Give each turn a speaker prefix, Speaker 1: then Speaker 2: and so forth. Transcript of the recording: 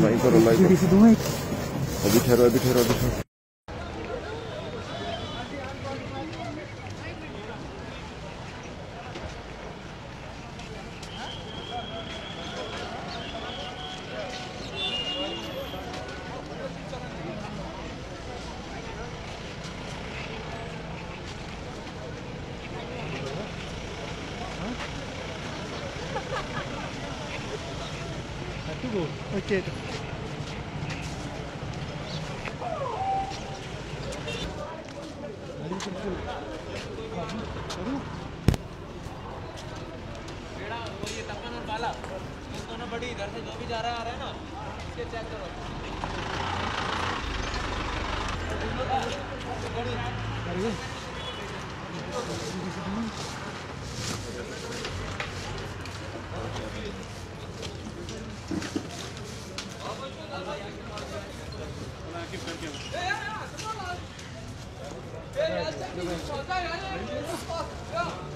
Speaker 1: भाई। करो भाई
Speaker 2: अभी ठहरो अभी ठहरो अभी ठहरो।
Speaker 3: और बाला ये दोनों बड़ी इधर से जो भी जा रहा है आ रहा है ना इसके चेक करो
Speaker 4: aqui, fica É, é, é, ei, tá falando.